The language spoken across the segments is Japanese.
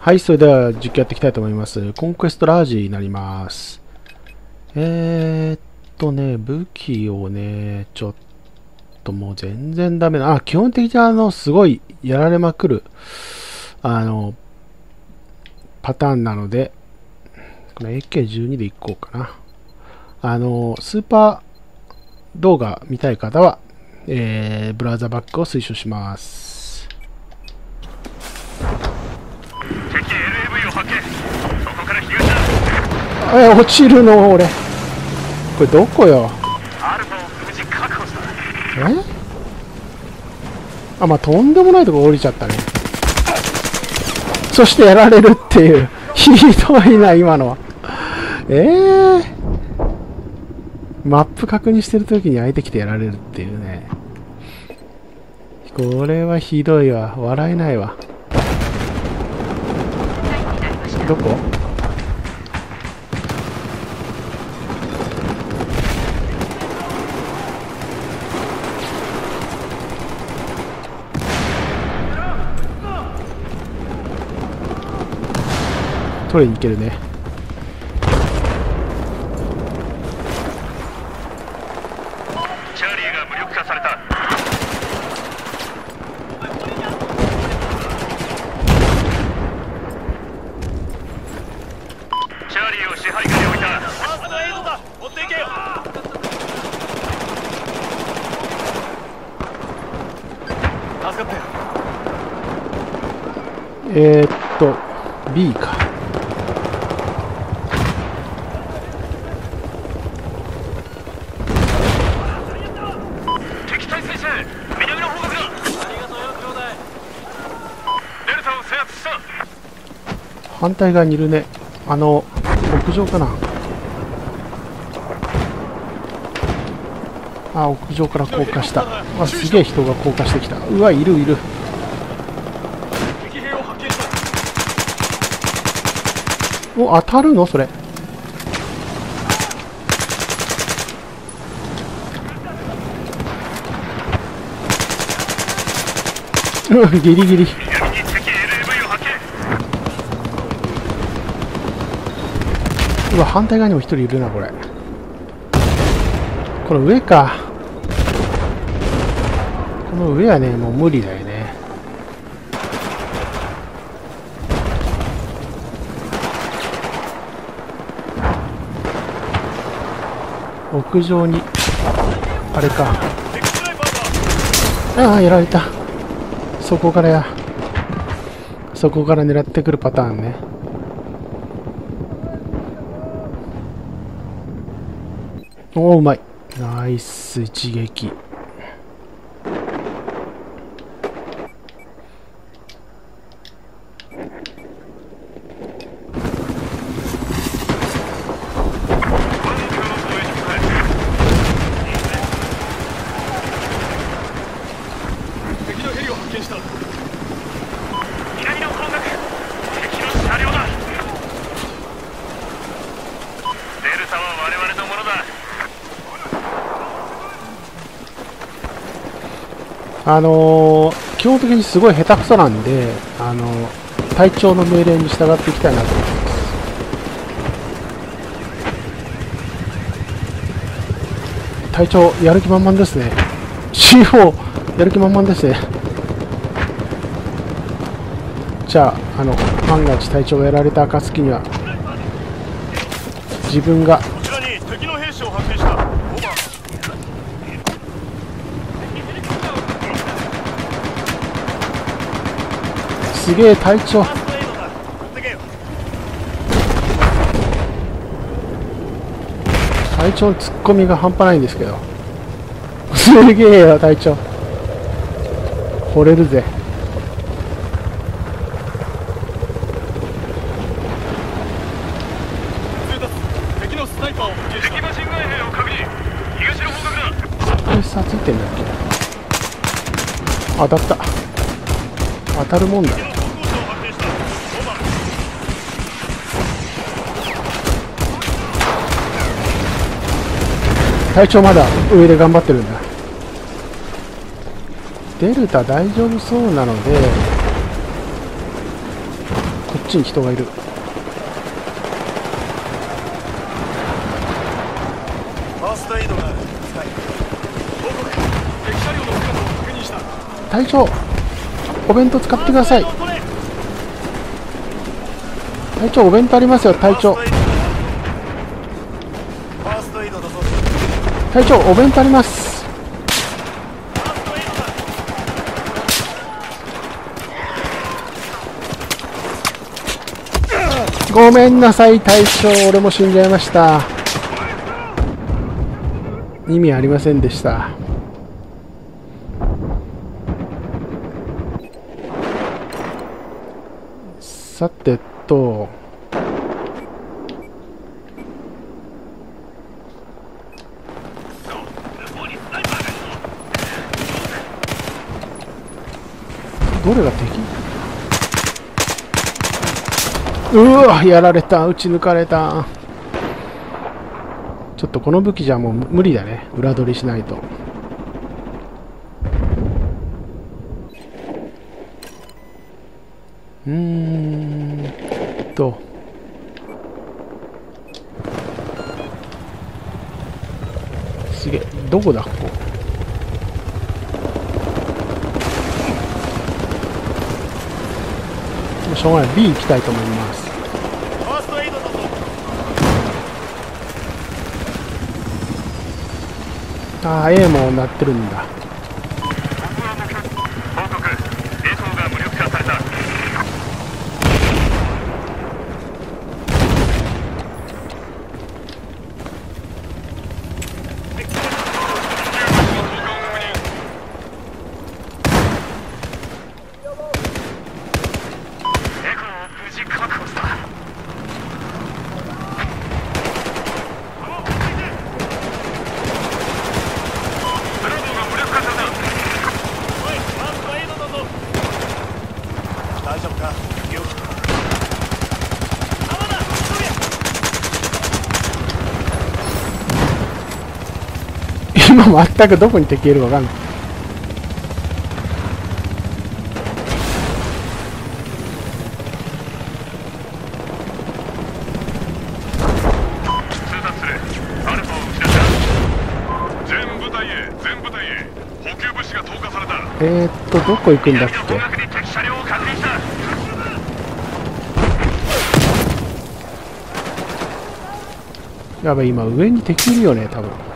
はい、それでは実況やっていきたいと思います。コンクエストラージになります。えーっとね、武器をね、ちょっともう全然ダメな。あ、基本的にあの、すごいやられまくる、あの、パターンなので、この AK12 でいこうかな。あの、スーパー動画見たい方は、えー、ブラウザバックを推奨します。敵 LAV を発見そこから東だえ、落ちるの、俺。これどこよ？え？あ、まあ、とんでもないとこ降りちゃったね。そしてやられるっていう。ひどいな、今のは。え？ー。マップ確認してるときに相手来てやられるっていうね。これはひどいわ。笑えないわ。どこ？取りに行けるね。チャーリーが無力化された。チャーリーを支配下に置いたファーストエイドだ。追っていけよ。助かったよ。えー、っと、B か。敵対戦車南の方角だありがとうよ兄弟デルタを制圧した反対側にいるね。あの、屋上かな。あ、屋上から降下した。あ、すげえ人が降下してきた。うわ、いるいる。お、当たるの？それ。うんギリギリ。わ、反対側にも一人いるな、これ。この上か。この上はね、もう無理だよね。屋上に、あれか。ああ、やられた。そこからや。そこから狙ってくるパターンね。おお、うまい。ナイス一撃。敵のヘリを発見した南の方角敵の車両だデルタは我々のものだあのー基本的にすごい下手くそなんで、あのー隊長の命令に従っていきたいなと思います。隊長、やる気満々ですね。CO、やる気満々ですね。じゃあ、あの、万が一隊長がやられた暁には、自分がこちらに敵の兵士を発見したオーバーすげえ隊長、隊長のツッコミが半端ないんですけど。すげえよ、隊長。惚れるぜ。さついてんだっけ当たった。当たるもんだ。隊長まだ上で頑張ってるんだ。デルタ大丈夫そうなので、こっちに人がいる。隊長お弁当使ってください。隊長お弁当ありますよ隊長隊長お弁当あります。ごめんなさい隊長。俺も死んじゃいました。意味ありませんでした。さてとどれが敵？うわやられた。撃ち抜かれた。ちょっとこの武器じゃもう無理だね。裏取りしないと。うーんと。すげえ。どこだ？ここもうしょうがない。B 行きたいと思います。ファーストエイドだぞああ A も鳴ってるんだ。全くどこに敵いるか分かんない。えー、っとどこ行くんだっけ？やばい今上に敵いるよね多分。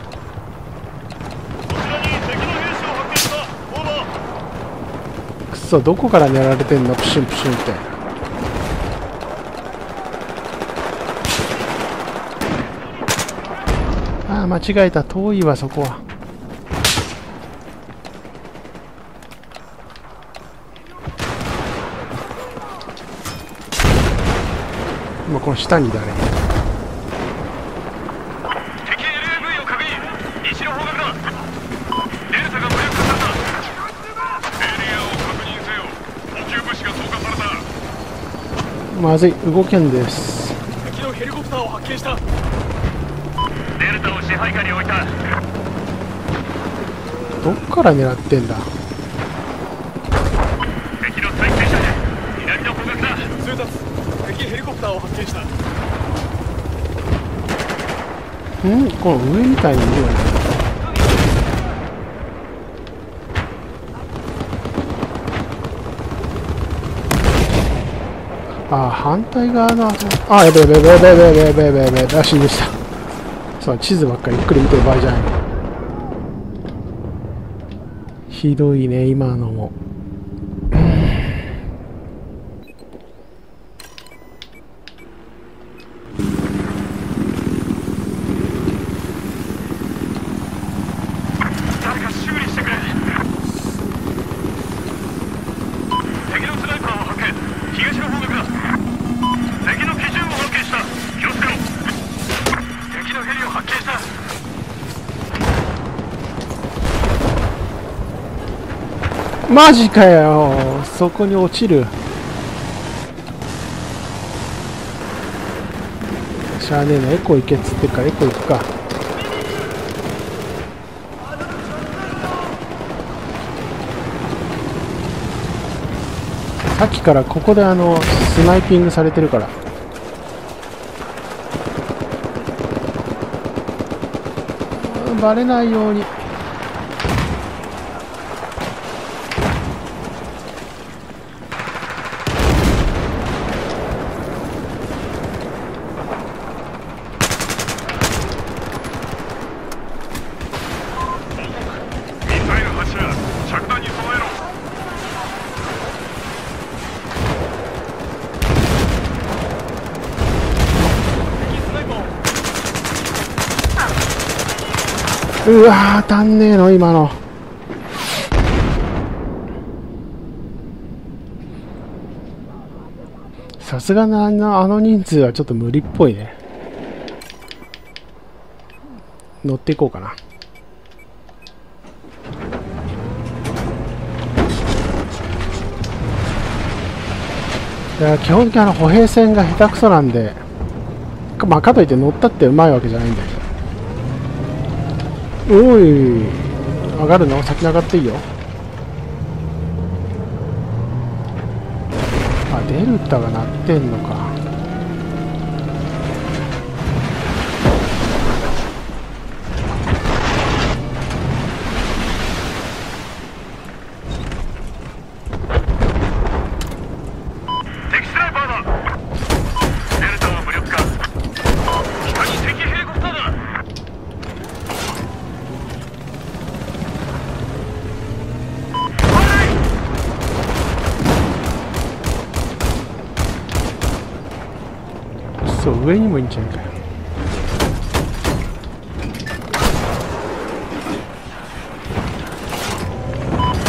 ーくそどこから狙われてんの？プシュンプシュンって。ああ間違えた。遠いわそこは。今この下にだね敵 LAV を確認西の方角だデルタが無力化されたエリアを確認せよ補給物資が投下されたまずい動けんです。敵のヘリコプターを発見した。デルタを支配下に置いた。どっから狙ってんだ？敵の対戦車の方角だ。通達。敵ヘリコプターを発見した。ん？この上みたいにいるよねあ反対側のあやべえやべえやべえやべえやべえやべやべでした。そう地図ばっかりゆっくり見てる場合じゃない。ひどいね今のも。マジかよ。そこに落ちる。しゃあねえな。エコ行けっつってかエコ行くか。さっきからここであのスナイピングされてるから。バレないようにミサイル発射着弾に備えろうわー当たんねえの今の。さすがのあのあの人数はちょっと無理っぽいね。乗っていこうかな。いや基本的にあの歩兵戦が下手くそなんでまあかといって乗ったってうまいわけじゃないんだけど。おい。上がるの？先に上がっていいよ。あデルタが鳴ってんのか。そう上にもいいんじゃないかよ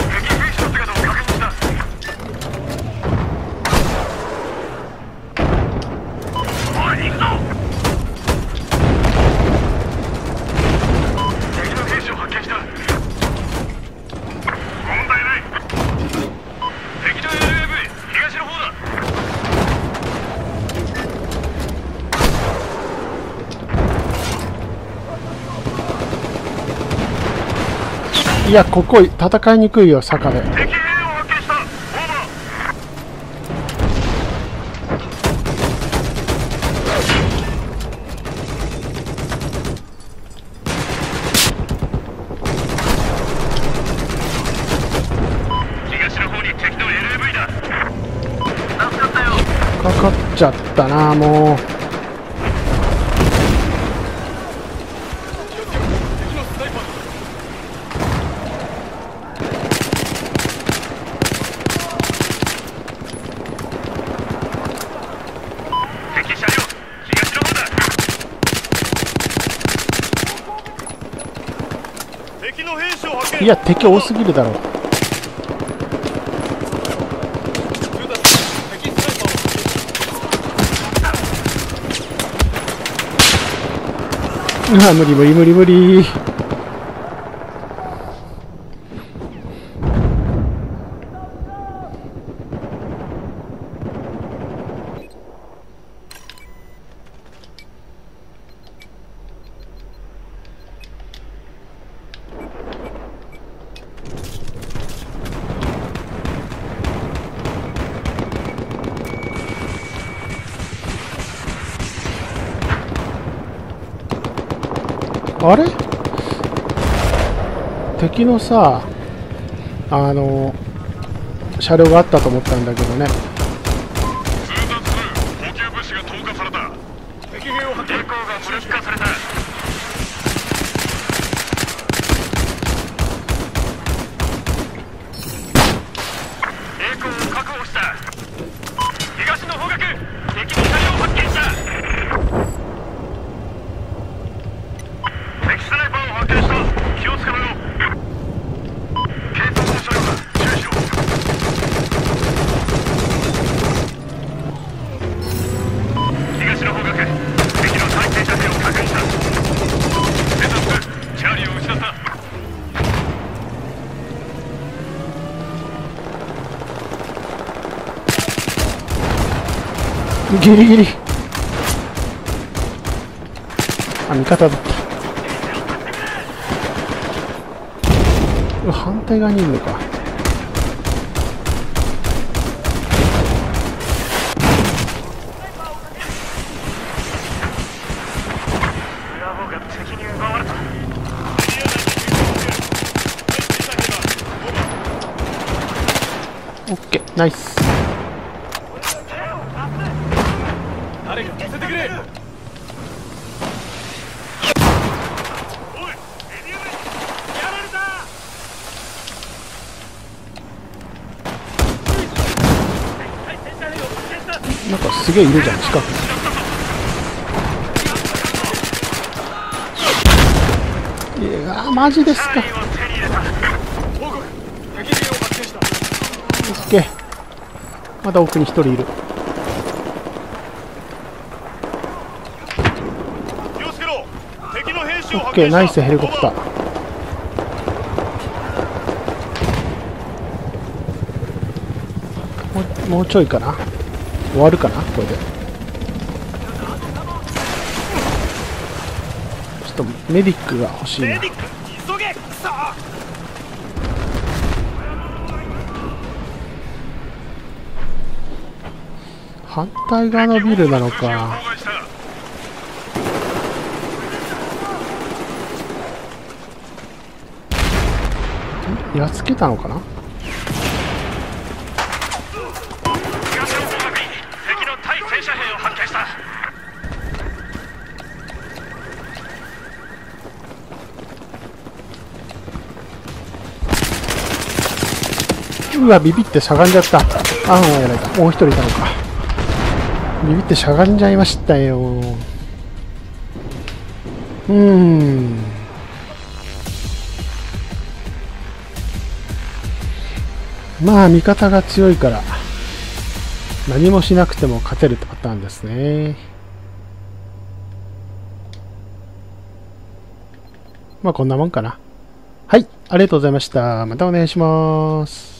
敵兵士の姿を確認したおい行くぞ敵の兵士を発見した問題ない敵の LAV 東の方だいやここ戦いにくいよ坂でかかっちゃったなもう。いや敵多すぎるだろうわ無理無理無理無理あれ？敵のさあの車両があったと思ったんだけどね。通達する補給物資が投下された敵兵を発見抵抗が無力化された。ギリギリ。あ味方だ。った反対側にいるのか。オッケーナイス。げえいるじゃん近くにいやーマジですかオッケーまだ奥に一人い。るオッケーナイスヘリコプター。もうちょいかな終わるかな？これで。ちょっとメディックが欲しいな。反対側のビルなのか。やっつけたのかな東の方角に敵の対戦車兵を発見したうわビビってしゃがんじゃった。ああやられた。もう一人いたのか。ビビってしゃがんじゃいましたよ。うん。まあ味方が強いから何もしなくても勝てるパターンですね。まあこんなもんかな。はい。ありがとうございました。またお願いします。